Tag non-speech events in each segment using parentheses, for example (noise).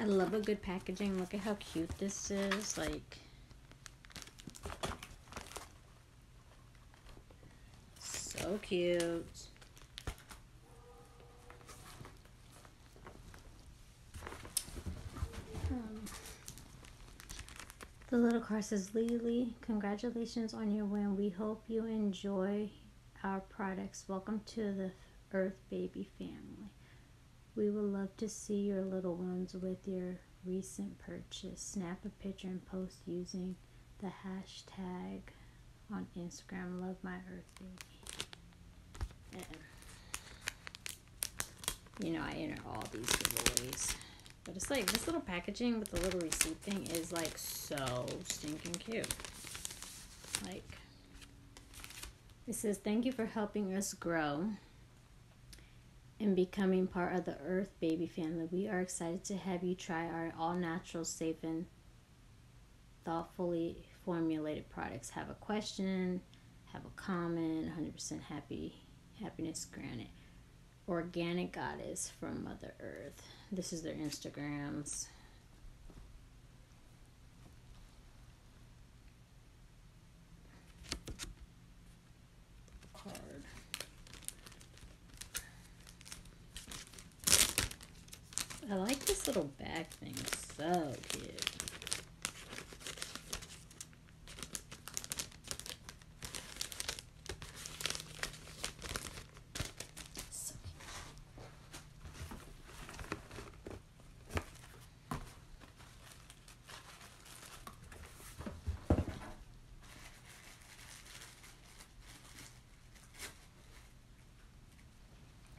I love a good packaging. Look at how cute this is. Like, so cute. Um, the little car says, LeeLee, congratulations on your win. We hope you enjoy our products. Welcome to the Earth Baby family. We would love to see your little ones with your recent purchase. Snap a picture and post using the hashtag on Instagram. Love my Earth Baby. You know, I enter all these giveaways. But it's like this little packaging with the little receipt thing is like so stinking cute. Like, it says, Thank you for helping us grow and becoming part of the Earth Baby family. We are excited to have you try our all natural, safe, and thoughtfully formulated products. Have a question, have a comment, 100% happy, happiness granted. Organic Goddess from Mother Earth. This is their Instagrams. Card. I like this little bag thing. is So cute.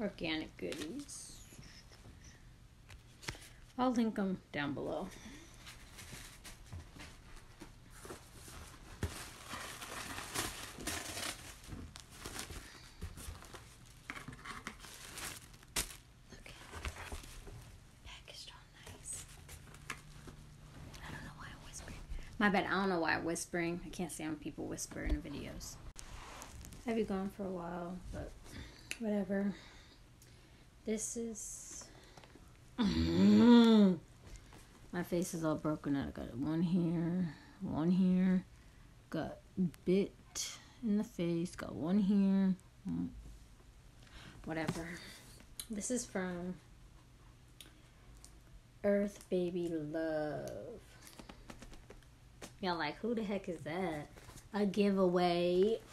Organic goodies. I'll link them down below. Look. Packaged all nice. I don't know why I'm whispering. My bad. I don't know why I'm whispering. I can't stand when people whisper in videos. I've been gone for a while, but whatever. This is. My face is all broken out. I got one here, one here, got bit in the face, got one here. Mm. Whatever. This is from Earth Baby Love. Y'all like, who the heck is that? A giveaway. (clears throat)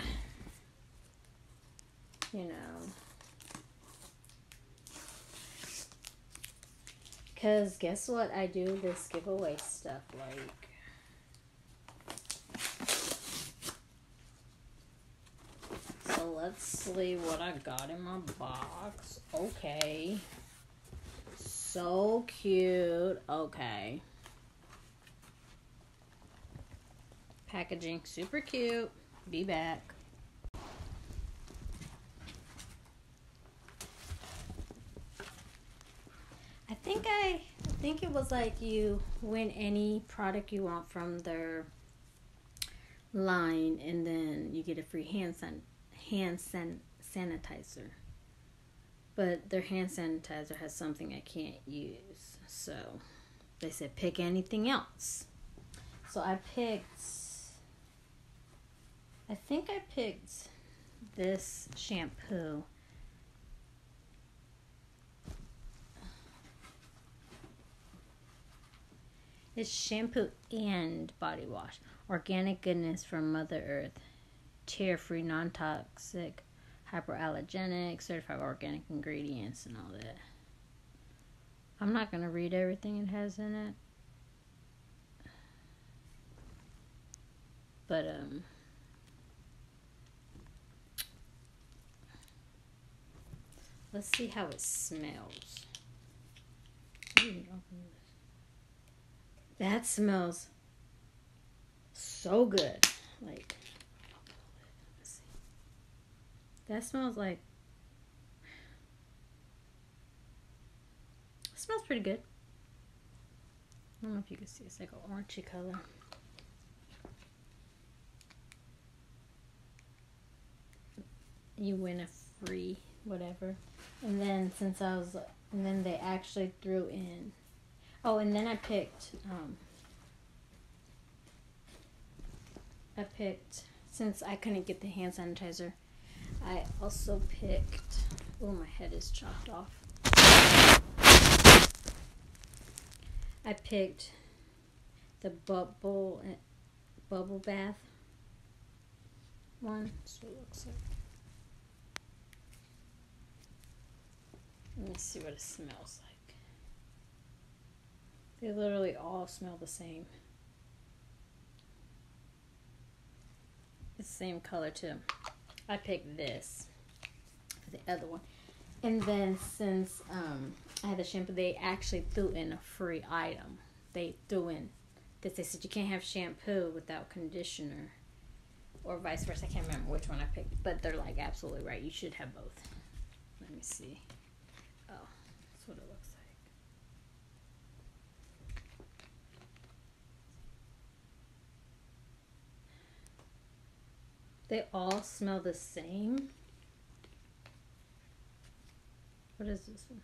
You know. Because guess what? I do this giveaway stuff like. So let's see what I got in my box. Okay. So cute. Okay. Packaging super cute. Be back. I think I, I was like you win any product you want from their line, and then you get a free hand san- hand san- sanitizer. But their hand sanitizer has something I can't use, so they said pick anything else. So I picked. I think I picked this shampoo. It's shampoo and body wash. Organic goodness from Mother Earth. Tear free, non toxic, hypoallergenic, certified organic ingredients, and all that. I'm not going to read everything it has in it. But, um,. Let's see how it smells. That smells so good. Like. That smells like. Smells pretty good. I don't know if you can see. It's like an orangey color. You win a free whatever. And then since I was, and then they actually threw in Oh, and then I picked. Um, I picked since I couldn't get the hand sanitizer. I also picked. Oh, my head is chopped off. I picked the bubble eh, bubble bath one. So it looks like. Let me see what it smells like. They literally all smell the same. It's the same color too. I picked this for the other one. And then since um, I had the shampoo, they actually threw in a free item. They threw in that They said you can't have shampoo without conditioner, or vice versa. I can't remember which one I picked, but they're like absolutely right. You should have both. Let me see. Oh, that's what it looks like. They all smell the same. What is this one?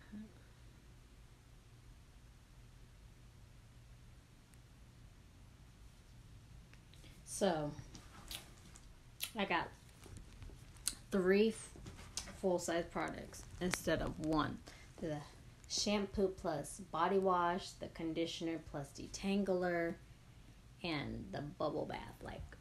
So, I got three full size products instead of one. The shampoo plus body wash, the conditioner plus detangler, and the bubble bath. Like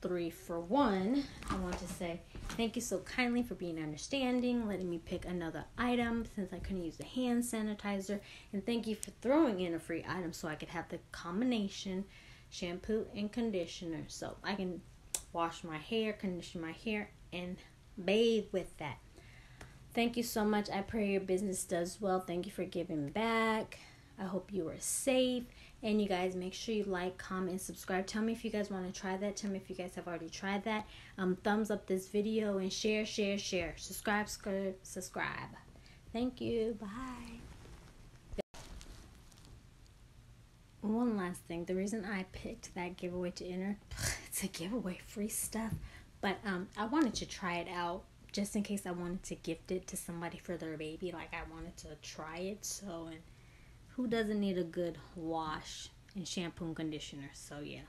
three for one. I want to say thank you so kindly for being understanding, letting me pick another item since I couldn't use the hand sanitizer, and thank you for throwing in a free item so I could have the combination shampoo and conditioner so I can wash my hair, condition my hair, and bathe with that. Thank you so much. I pray your business does well. Thank you for giving back. I hope you are safe. And you guys make sure you like, comment, subscribe. Tell me if you guys want to try that. Tell me if you guys have already tried that. Um, thumbs up this video and share, share, share. Subscribe, subscribe. Thank you. Bye. One last thing. The reason I picked that giveaway to enter, (laughs) it's a giveaway free stuff. But um, I wanted to try it out just in case I wanted to gift it to somebody for their baby. Like I wanted to try it. So and who doesn't need a good wash and shampoo and conditioner? So yeah.